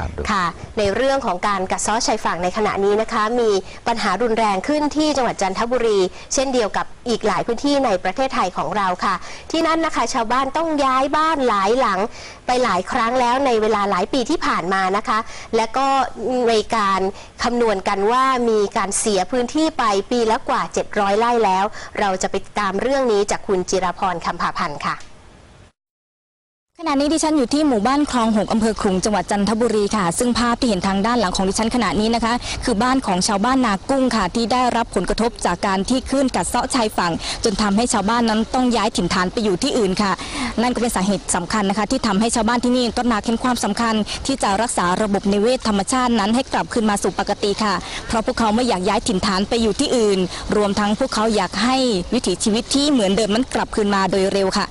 ามดูค่ะ ในเรื่องของการกัดเซ้อชายฝั่งในขณะนี้นะคะ มีปัญหารุนแรงขึ้นที่จังหวัดจันทบุรี เช่นเดียวกับอีกหลายพื้นที่ในประเทศไทยของเราค่ะ ที่นั่นนะคะชาวบ้านต้องย้ายบ้านหลายหลังไปหลายครั้งแล้วในเวลาหลายปีที่ผ่านมานะคะ และก็ในการคำนวณกันว่ามีการเสียพื้นที่ไปปีละกว่า 700 ไร่แล้ว เราจะไปติดตามเรื่องนี้จากคุณจิรพรคำภาพันธ์ค่ะ ขณะนี้ดิฉันอยู่ที่หมู่บ้านคลองหกอำเภอขลุงจังหวัดจันทบุรีค่ะ ซึ่งภาพที่เห็นทางด้านหลังของดิฉันขณะนี้นะคะ คือบ้านของชาวบ้านนากุ้งค่ะ ที่ได้รับผลกระทบจากการที่คลื่นกัดเซาะชายฝั่ง จนทำให้ชาวบ้านนั้นต้องย้ายถิ่นฐานไปอยู่ที่อื่นค่ะ นั่นก็เป็นสาเหตุสำคัญนะคะ ที่ทำให้ชาวบ้านที่นี่ตระหนักเห็นความสำคัญ ที่จะรักษาระบบนิเวศธรรมชาตินั้นให้กลับคืนมาสู่ปกติค่ะ เพราะพวกเขาไม่อยากย้ายถิ่นฐานไปอยู่ที่อื่น รวมทั้งพวกเขาอยากให้วิถีชีวิตที่เหมือนเดิมนั้นกลับคืนมาโดยเร็วค่ะ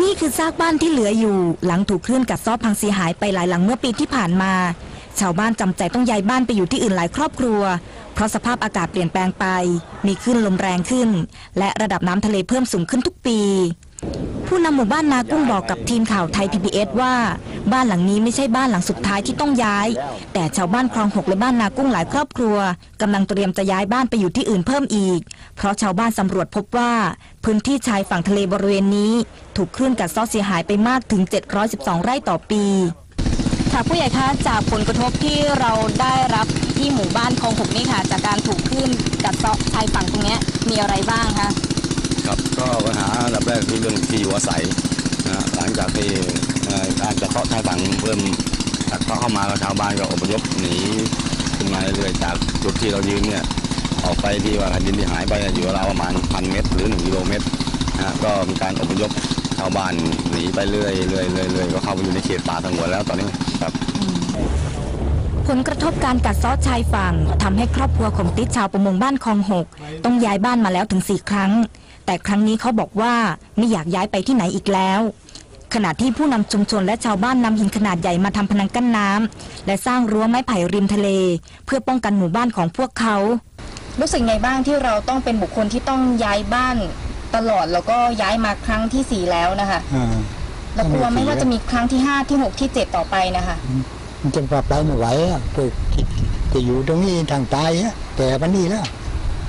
นี่คือซากบ้านที่เหลืออยู่ หลังถูกคลื่นกัดเซ้อพังเสียหายไปหลายหลังเมื่อปีที่ผ่านมา ชาวบ้านจำใจต้องย้ายบ้านไปอยู่ที่อื่นหลายครอบครัว เพราะสภาพอากาศเปลี่ยนแปลงไป มีคลื่นลมแรงขึ้น และระดับน้ำทะเลเพิ่มสูงขึ้นทุกปี ผู้นำหมู่บ้านนากุ้งบอกกับทีมข่าวไทย PBS ว่า บ้านหลังนี้ไม่ใช่บ้านหลังสุดท้ายที่ต้องย้าย แต่ชาวบ้านคลองหกและบ้านนากุ้งหลายครอบครัวกำลังเตรียมจะย้ายบ้านไปอยู่ที่อื่นเพิ่มอีก เพราะชาวบ้านสำรวจพบว่า พื้นที่ชายฝั่งทะเลบริเวณนี้ ถูกคลื่นกัดเซาะเสียหายไปมากถึง 712 ไร่ต่อปีค่ะผู้ใหญ่คะจากผลกระทบที่เราได้รับที่หมู่บ้านคลองหกนี่ค่ะ จากการถูกคลื่นกัดเซาะชายฝั่งตรงเนี้ยมีอะไรบ้างคะครับก็ปัญหาอันดับแรกคือเรื่องที่อยู่อาศัยนะฮะหลังจากที่เอ่อ การจะเคาะชายฝั่งเพิ่มจากเคาะเข้ามาชาวบ้านก็อพยพหนีขึ้นมาเรื่อยๆจากจุดที่เรายืนเนี่ยออกไปที่ว่าแผ่นดินที่หายไปอยู่ราวประมาณพันเมตร หรือหนึ่งกิโลเมตรนะฮะก็มีการอพยพชาวบ้านหนีไปเรื่อยๆเรื่อยเรื่อยก็เข้าไปอยู่ในเขตป่าสงวนแล้วตอนนี้ครับผลกระทบการกัดเซาะชายฝั่งทำให้ครอบครัวของติ๊ดชาวประมงบ้านคลองหกต้องย้ายบ้านมาแล้วถึงสี่ครั้ง แต่ครั้งนี้เขาบอกว่าไม่อยากย้ายไปที่ไหนอีกแล้ว ขณะที่ผู้นำชุมชนและชาวบ้านนำหินขนาดใหญ่มาทำพนังกั้นน้ำและสร้างรั้วไม้ไผ่ริมทะเล เพื่อป้องกันหมู่บ้านของพวกเขา รู้สึกไงบ้างที่เราต้องเป็นบุคคลที่ต้องย้ายบ้านตลอดแล้วก็ย้ายมาครั้งที่สี่แล้วนะคะอ่าแล้วกลัวไหม่ว่าจะมีครั้งที่ห้าที่หกที่เจ็ดต่อไปนะคะ มันจะปรับไปไม่ไหวอะจะจะอยู่ตรงนี้ทางตายอะแต่วันนี้แล้ว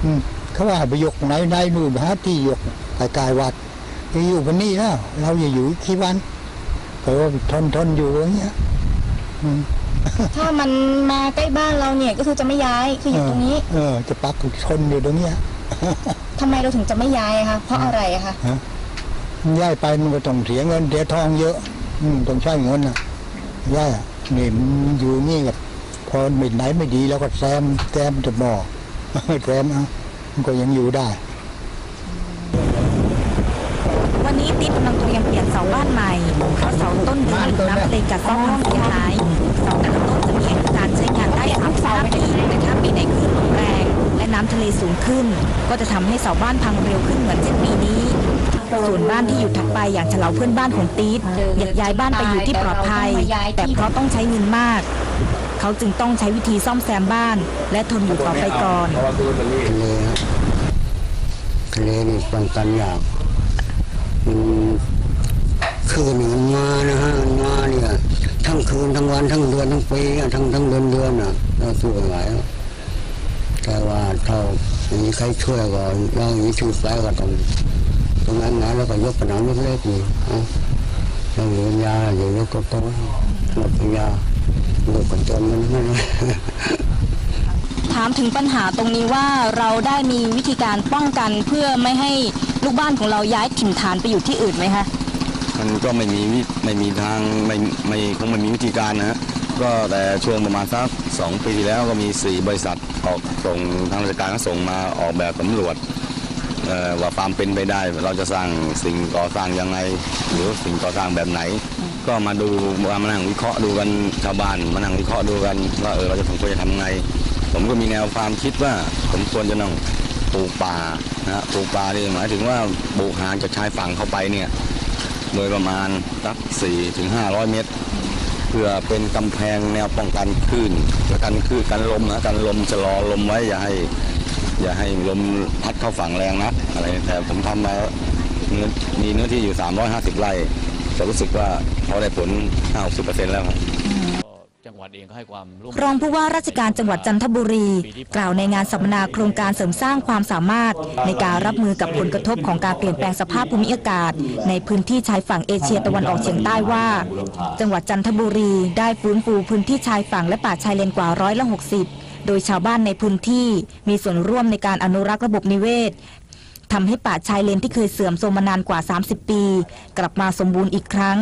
อืมเขาว่าไปยกไหนไหนนู่นหาที่ยกกายกายวัด จะอยู่วันนี้แล้ว เราจะอยู่กี่วันเพราะว่าทนทนอยู่อย่างเงี้ยอืมถ้ามันมาใกล้บ้านเราเนี่ยก็คือจะไม่ย้ายคืออยู่ตรงนี้ เออ จะปักทนอยู่ตรงเนี้ยทำไมเราถึงจะไม่ย้ายอะคะเพราะอะไรอะคะย้ายไปมันก็ต้องเสียเงินเสียทองเยอะ อืมต้องใช้เงินอะย้ายอะนี่มันอยู่นี่กับพอไม่ไหนไม่ดีแล้วก็แซมแซมจะบอกแซมเอามันก็ยังอยู่ได้ วันนี้ติ๊กกำลังเตรียมเปลี่ยนเสาบ้านใหม่ เพราะเสาต้นนี้น้ำทะเลกัดเซ้อพังเสียหายเสาแต่ละต้นจะมีอายุการใช้งานได้สามสิบห้าปีแต่ถ้าปีไหนคลื่นลมแรง และน้ำทะเลสูงขึ้น ก็จะทำให้เสาบ้านพังเร็วขึ้นเหมือนเช่นปีนี้ส่วนบ้านที่อยู่ถัดไปอย่างเฉลาเพื่อนบ้านของติ๊ดอยากย้ายบ้านไปอยู่ที่ปลอดภัย แต่เพราะต้องใช้เงินมาก เขาจึงต้องใช้วิธีซ่อมแซมบ้าน และทนอยู่ต่อไปก่อนทะเลครับทะเลนี่ปันกันยากมัน คืนนี่มันมานะฮะมันมาเนี่ยทั้งคืนทั้งวันทั้งเดือนทั้งปีทั้งทั้งเดือนเดือนอะเราสู้ไม่ไหวแล้วแต่ว่าถ้าอย่างนี้ใครช่วยก่อนเราอย่างนี้ชูไฟก็ต้องตรงนั้นนะแล้วก็ยกกระหน่ำเล็กๆนี่เอาเราอยู่ยาอยู่ยกก็โตหมดยาลูกกันจนมันไม่ถามถึงปัญหาตรงนี้ว่าเราได้มีวิธีการป้องกันเพื่อไม่ให้ลูกบ้านของเราย้ายถิ่นฐานไปอยู่ที่อื่นไหมคะ มันก็ไม่มีวิไม่มีทางไม่ไม่คงไม่มีวิธีการนะฮะก็แต่ช่วงประมาณสักสองปีที่แล้วก็มีสี่บริษัทออกส่งทางราชการก็ส่งมาออกแบบสำรวจว่าความเป็นไปได้ เราจะสร้างสิ่งก่อสร้างยังไง หรือสิ่งก่อสร้างแบบไหน ก็มาดูมานั่งวิเคราะห์ดูกันชาวบ้านมานั่งวิเคราะห์ดูกันว่าเออเราจะผมควรจะทำไง ผมก็มีแนวความคิดว่าผมควรจะต้องปลูกป่านะฮะปลูกป่านี่หมายถึงว่าปลูกห่างจากชายฝั่งเข้าไปเนี่ย โดยประมาณสัก4ถึง500 เมตร เพื่อเป็นกำแพงแนวป้องกันคลื่นและกันคลื่นกันลมนะกันลมชะลอลมไว้อย่าให้ อย่าให้ลมพัดเข้าฝั่งแรงนะอะไรแต่ผมทำมาเนื้อมีเนื้อที่อยู่ 350 ไร่จะรู้สึกว่าเขาได้ผล 50%แล้วครับ ร่วมรองผู้ว่าราชการจังหวัดจันทบุรี กล่าวในงานสัมมนาโครงการเสริมสร้างความสามารถ ในการรับมือกับผลกระทบของการเปลี่ยนแปลงสภาพภูมิอากาศ ในพื้นที่ชายฝั่งเอเชียตะวันออกเฉียงใต้ว่า จังหวัดจันทบุรีได้ฟื้นฟูพื้นที่ชายฝั่งและป่าชายเลนกว่าร้อยละ60โดยชาวบ้านในพื้นที่มีส่วนร่วมในการอนุรักษ์ระบบนิเวศทำให้ป่าชายเลนที่เคยเสื่อมโทรมมานานกว่า 30 ปี กลับมาสมบูรณ์อีกครั้ง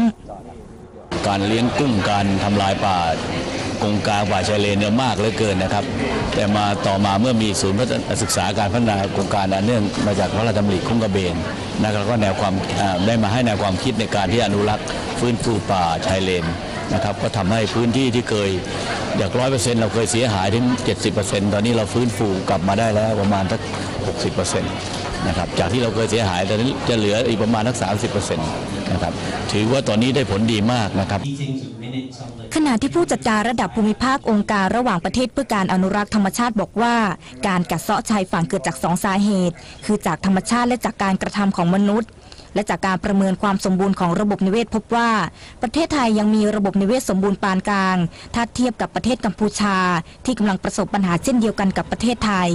การเลี้ยงกุ้งการทำลายป่ากงกลางป่าชายเลนเนี่ยมากเหลือเกินนะครับ แต่มาต่อมาเมื่อมีศูนย์พัฒนาศึกษาการพัฒนาโครงการอันเนื่องมาจากพระราชดำริคุ้งกระเบนนะครับก็แนวความได้มาให้แนวความคิดในการที่อนุรักษ์ฟื้นฟูป่าชายเลนนะครับก็ทำให้พื้นที่ที่เคยจากร้อยเปอร์เซ็นต์เราเคยเสียหายถึง 70%ตอนนี้เราฟื้นฟูกลับมาได้แล้วประมาณสัก 60%นะครับจากที่เราเคยเสียหายตอนนี้จะเหลืออีกประมาณสัก30%นะครับถือว่าตอนนี้ได้ผลดีมากนะครับขณะที่ผู้จัดการระดับภูมิภาคองค์การระหว่างประเทศเพื่อการอนุรักษ์ธรรมชาติบอกว่า การกัดเซาะชายฝั่งเกิดจากสองสาเหตุ คือจากธรรมชาติและจากการกระทำของมนุษย์และจากการประเมินความสมบูรณ์ของระบบนิเวศพบว่า ประเทศไทยยังมีระบบนิเวศสมบูรณ์ปานกลาง ถ้าเทียบกับประเทศกัมพูชา ที่กำลังประสบปัญหาเช่นเดียวกันกับประเทศไทย